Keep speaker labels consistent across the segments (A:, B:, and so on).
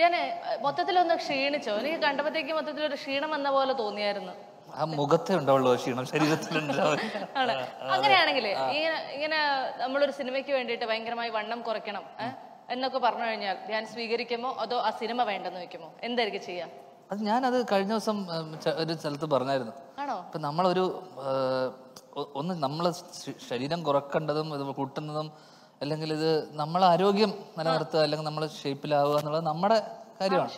A: ഞാൻ മൊത്തത്തിലൊന്ന് ക്ഷീണിച്ചോ? എനിക്ക് കണ്ടപ്പോഴത്തേക്ക് മൊത്തത്തിൽ ഒരു ക്ഷീണം വന്ന പോലെ തോന്നിയായിരുന്നു.
B: ആ മുഖത്തെ ഉണ്ടാവുള്ളൂ ക്ഷീണം ശരീരത്തിലുണ്ടാവും
A: ആണ്. അങ്ങനെയാണെങ്കിലേ ഇങ്ങനെ ഇങ്ങനെ നമ്മളൊരു സിനിമയ്ക്ക് വേണ്ടിയിട്ട് ഭയങ്കരമായി വണ്ണം കുറയ്ക്കണം എന്നൊക്കെ പറഞ്ഞു കഴിഞ്ഞാൽ ഞാൻ സ്വീകരിക്കുമോ അതോ ആ സിനിമ വേണ്ടെന്ന് വെക്കുമോ എന്തായിരിക്കും ചെയ്യാ?
B: അത് ഞാനത് കഴിഞ്ഞ ദിവസം ഒരു സ്ഥലത്ത് പറഞ്ഞായിരുന്നു.
A: ആണോ?
B: ഇപ്പൊ നമ്മളൊരു ഒന്ന് നമ്മളെ ശരീരം കുറക്കേണ്ടതും കൂട്ടുന്നതും അല്ലെങ്കിൽ ഇത് നമ്മളെ ആരോഗ്യം നിലനിർത്തുക അല്ലെങ്കിൽ നമ്മൾ ഷേപ്പിലാവുക എന്നുള്ളത് നമ്മുടെ കാര്യമാണ്.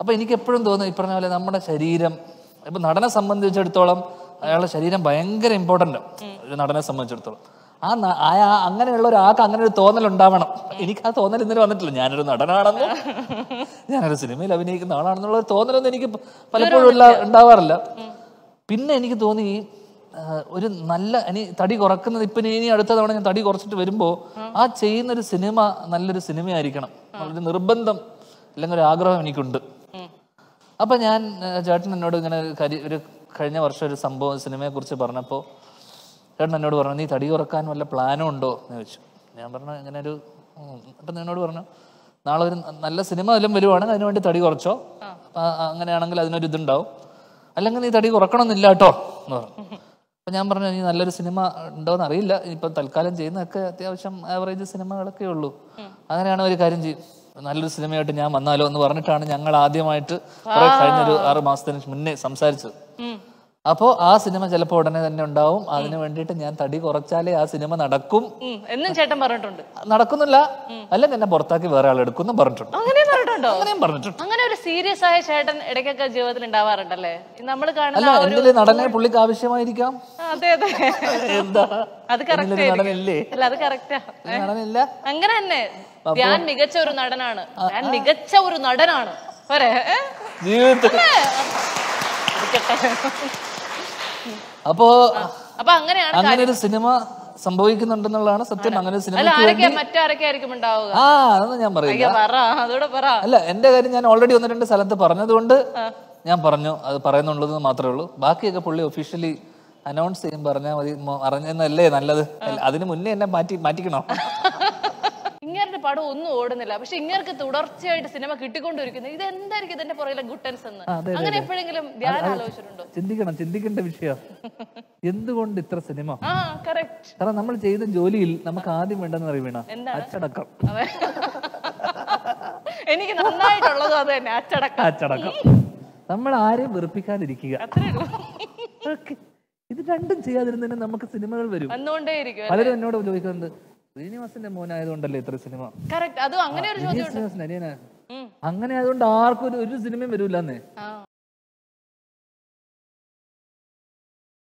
B: അപ്പൊ എനിക്ക് എപ്പോഴും തോന്നുന്നു ഈ പറഞ്ഞ പോലെ നമ്മുടെ ശരീരം ഇപ്പൊ നടനെ സംബന്ധിച്ചിടത്തോളം അയാളുടെ ശരീരം ഭയങ്കര ഇമ്പോർട്ടന്റ് ഒരു നടനെ സംബന്ധിച്ചിടത്തോളം. ആ അങ്ങനെയുള്ള ഒരാൾക്ക് അങ്ങനെ ഒരു തോന്നൽ ഉണ്ടാവണം. എനിക്ക് ആ തോന്നൽ ഇന്നലെ വന്നിട്ടില്ല. ഞാനൊരു നടനാണെന്നോ ഞാനൊരു സിനിമയിൽ അഭിനയിക്കുന്ന ആളാണെന്നുള്ള ഒരു തോന്നലൊന്നും എനിക്ക് പലപ്പോഴും ഉണ്ടാവാറില്ല. പിന്നെ എനിക്ക് തോന്നി ഒരു നല്ല ഇനി തടി കുറക്കുന്നത് ഇപ്പം ഇനി അടുത്ത തവണ ഞാൻ തടി കുറച്ചിട്ട് വരുമ്പോൾ ആ ചെയ്യുന്ന ഒരു സിനിമ നല്ലൊരു സിനിമയായിരിക്കണം. ഒരു നിർബന്ധം അല്ലെങ്കിൽ ഒരു ആഗ്രഹം എനിക്കുണ്ട്. അപ്പം ഞാൻ ചേട്ടൻ എന്നോട് ഇങ്ങനെ കരി ഒരു കഴിഞ്ഞ വർഷം ഒരു സംഭവം സിനിമയെക്കുറിച്ച് പറഞ്ഞപ്പോൾ ചേട്ടൻ എന്നോട് പറഞ്ഞു നീ തടി കുറയ്ക്കാൻ വല്ല പ്ലാനും ഉണ്ടോ? എന്ന് ചോദിച്ചു. ഞാൻ പറഞ്ഞു ഇങ്ങനെ ഒരു. അപ്പം എന്നോട് പറഞ്ഞു നാളെ ഒരു നല്ല സിനിമ വല്ലതും വരുവാണെങ്കിൽ അതിനുവേണ്ടി തടി കുറച്ചോ? അങ്ങനെയാണെങ്കിൽ അതിനൊരു ഇതുണ്ടാവും. അല്ലെങ്കിൽ നീ തടി കുറക്കണമെന്നില്ല കേട്ടോ എന്ന് പറഞ്ഞു. അപ്പൊ ഞാൻ പറഞ്ഞു ഇനി നല്ലൊരു സിനിമ ഉണ്ടോന്ന് അറിയില്ല. ഇപ്പൊ തൽക്കാലം ചെയ്യുന്നതൊക്കെ അത്യാവശ്യം ആവറേജ് സിനിമകളൊക്കെ ഉള്ളൂ. അങ്ങനെയാണ് ഒരു കാര്യം ചെയ്യും നല്ലൊരു സിനിമയായിട്ട് ഞാൻ വന്നാലോ എന്ന് പറഞ്ഞിട്ടാണ് ഞങ്ങൾ ആദ്യമായിട്ട് കഴിഞ്ഞൊരു ആറ് മാസത്തിന് മുന്നേ സംസാരിച്ചത്. അപ്പോ ആ സിനിമ ചിലപ്പോ ഉടനെ തന്നെ ഉണ്ടാവും. അതിന് വേണ്ടിയിട്ട് ഞാൻ തടി കുറച്ചാലേ ആ സിനിമ നടക്കും.
A: എന്നും ചേട്ടൻ പറഞ്ഞിട്ടുണ്ട്.
B: നടക്കുന്നില്ല. അല്ലെങ്കിൽ എന്നെ പുറത്താക്കി വേറെ ആൾ എടുക്കുന്നു പറഞ്ഞിട്ടുണ്ട്.
A: പറഞ്ഞിട്ടുണ്ടോ
B: അങ്ങനെയും പറഞ്ഞിട്ടുണ്ട്.
A: അങ്ങനെ ഒരു സീരിയസ് ആയ ചേട്ടൻ ഇടയ്ക്കൊക്കെ ജീവിതത്തിൽ ഉണ്ടാവാറുണ്ടല്ലേ? നമ്മൾ കാണുന്ന
B: നടനെ പുള്ളിക്ക് ആവശ്യമായിരിക്കാം.
A: അതെ അതെ.
B: എന്താ?
A: അത് കറക്റ്റ് അല്ല അത് കറക്റ്റാ അങ്ങനെ തന്നെ. ഞാൻ മികച്ച ഒരു നടനാണ്. ഞാൻ മികച്ച ഒരു നടനാണ്. പോരെ?
B: ജീവിതത്തിൽ. അപ്പോ
A: അപ്പൊ അങ്ങനെയാണ്
B: അങ്ങനെ ഒരു സിനിമ സംഭവിക്കുന്നുണ്ടെന്നുള്ളതാണ് സത്യം. അങ്ങനെ
A: സിനിമ
B: ആ അതൊന്നും ഞാൻ പറയില്ല. അല്ല എന്റെ കാര്യം ഞാൻ ഓൾറെഡി ഒന്ന് രണ്ട് സ്ഥലത്ത് പറഞ്ഞതുകൊണ്ട് ഞാൻ പറഞ്ഞു അത് പറയുന്നുള്ളത് മാത്രമേ ഉള്ളൂ. ബാക്കിയൊക്കെ പുള്ളി ഒഫീഷ്യലി അനൗൺസ് ചെയ്യും പറഞ്ഞാൽ മതി അറിഞ്ഞെന്നല്ലേ നല്ലത്. അതിന് മുന്നേ എന്നെ മാറ്റി മാറ്റിക്കണോ?
A: പടം ഒന്നും ഓടുന്നില്ല. പക്ഷെ ഇങ്ങനെ തുടർച്ചയായിട്ട് സിനിമ കിട്ടിക്കൊണ്ടിരിക്കുന്നത് ഇത് എന്തായിരിക്കും ഇതിന്റെ പുറകിലെ ഗുട്ടൻസ് എന്ന്? അങ്ങനെ എപ്പോഴെങ്കിലും ധ്യാനം ആലോചിച്ചിട്ടുണ്ടോ?
B: ചിന്തിക്കണം ചിന്തിക്കേണ്ട വിഷയം. എന്തുകൊണ്ട് ഇത്ര സിനിമ? കാരണം നമ്മൾ ചെയ്ത ജോലിയിൽ നമുക്ക് ആദ്യം വേണ്ടെന്ന് അറിയണ അച്ചടക്കം.
A: എനിക്ക് നന്നായിട്ടുള്ളതും അത് തന്നെ അച്ചടക്കം.
B: അച്ചടക്കം. നമ്മൾ ആരെയും വെറുപ്പിക്കാതിരിക്കുക. ഇത് രണ്ടും ചെയ്യാതിരുന്നതിന് നമുക്ക് സിനിമകൾ വരും. പലരും എന്നോട് ചോദിക്കുന്നത് ശ്രീനിവാസന്റെ മോനായതുകൊണ്ടല്ലേ ഇത്ര സിനിമ?
A: അങ്ങനെ
B: അങ്ങനെ ആയതുകൊണ്ട് ആർക്കും ഒരു- സിനിമയും വരൂലെന്നേ